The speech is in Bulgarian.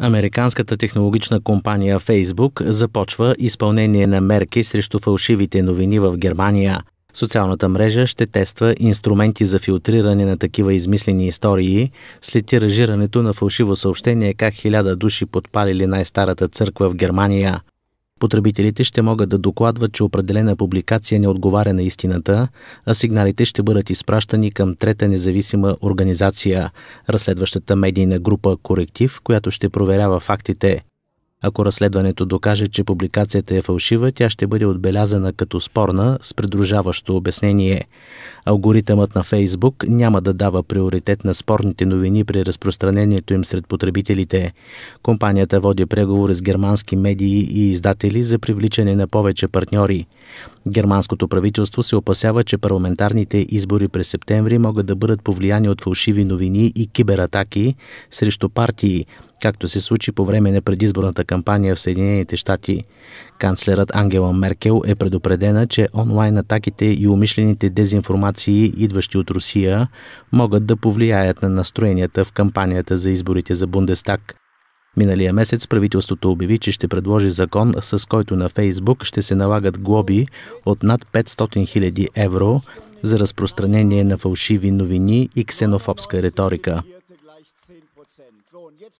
Американската технологична компания Facebook започва изпълнение на мерки срещу фалшивите новини в Германия. Социалната мрежа ще тества инструменти за филтриране на такива измислени истории след тиражирането на фалшиво съобщение как хиляда души подпалили най-старата църква в Германия. Потребителите ще могат да докладват, че определена публикация не отговаря на истината, а сигналите ще бъдат изпращани към трета независима организация, разследващата медийна група Коректив, която ще проверява фактите. Ако разследването докаже, че публикацията е фалшива, тя ще бъде отбелязана като спорна с придружаващо обяснение. Алгоритъмът на Фейсбук няма да дава приоритет на спорните новини при разпространението им сред потребителите. Компанията води преговори с германски медии и издатели за привличане на повече партньори. Германското правителство се опасява, че парламентарните избори през септември могат да бъдат повлияни от фалшиви новини и кибератаки срещу партии, както се случи по време на предизборната кампания в Съединените щати. Канцлерът Ангела Меркел е предупредена, че онлайн атаките и умишлените дезинформации, идващи от Русия, могат да повлияят на настроенията в кампанията за изборите за Бундестаг. Миналия месец правителството обяви, че ще предложи закон, с който на Фейсбук ще се налагат глоби от над 500 000 евро за разпространение на фалшиви новини и ксенофобска риторика.